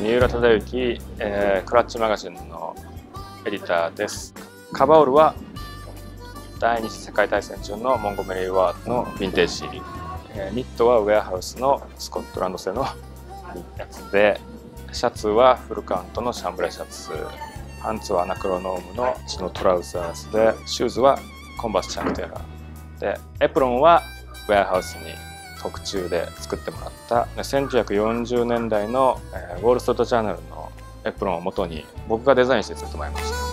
三浦忠之、えー、クラッチマガジンのエディターです。カバオルは第二次世界大戦中のモンゴメリー・ワードのヴィンテージ、えー、ニットはウェアハウスのスコットランド製のやつでシャツはフルカウントのシャンブレシャツ。パンツはアナクロノームの血のトラウザーズでシューズはコンバースチャンテラでエプロンはウェアハウスに特注で作ってもらった1940年代の、えー、ウォール・ストリート・ジャーナルのエプロンをもとに僕がデザインして作ってもらいました。